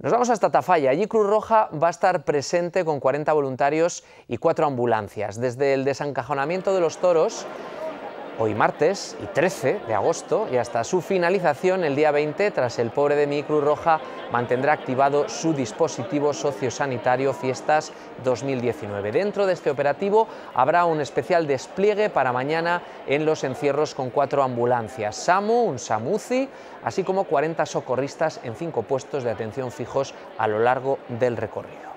Nos vamos hasta Tafalla. Allí Cruz Roja va a estar presente con 40 voluntarios y cuatro ambulancias. Desde el desencajonamiento de los toros hoy martes y 13 de agosto y hasta su finalización el día 20 tras el pobre de mi Cruz Roja mantendrá activado su dispositivo sociosanitario Fiestas 2019. Dentro de este operativo habrá un especial despliegue para mañana en los encierros con cuatro ambulancias, SAMU, un SAMUCI, así como 40 socorristas en cinco puestos de atención fijos a lo largo del recorrido.